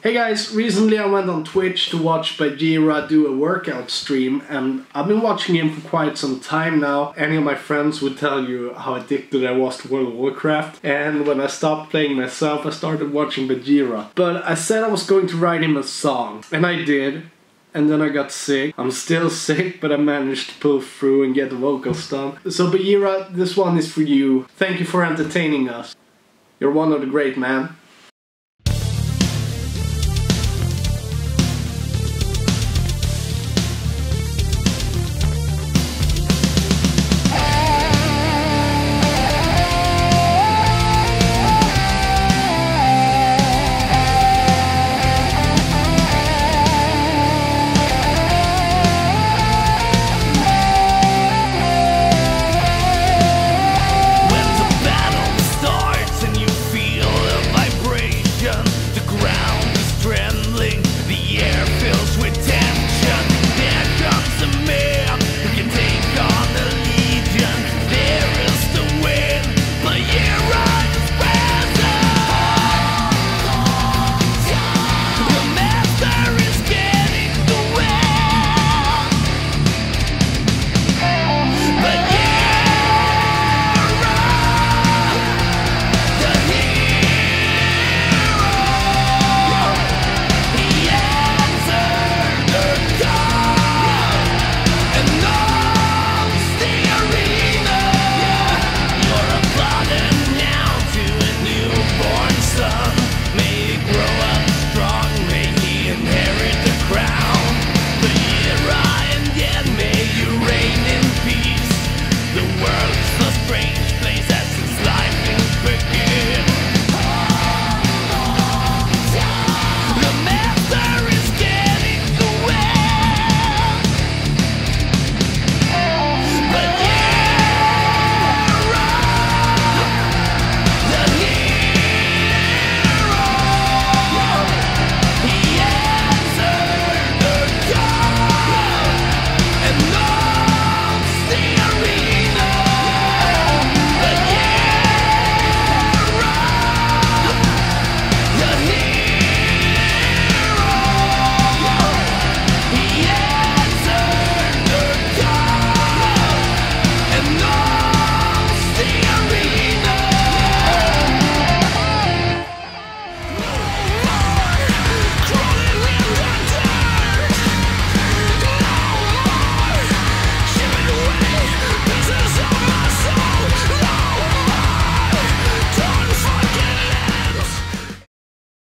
Hey guys, recently I went on Twitch to watch Bajheera do a workout stream, and I've been watching him for quite some time now. Any of my friends would tell you how addicted I was to World of Warcraft, and when I stopped playing myself, I started watching Bajheera. But I said I was going to write him a song, and I did. And then I got sick. I'm still sick, but I managed to pull through and get the vocals done. So, Bajheera, this one is for you. Thank you for entertaining us. You're one of the great, man.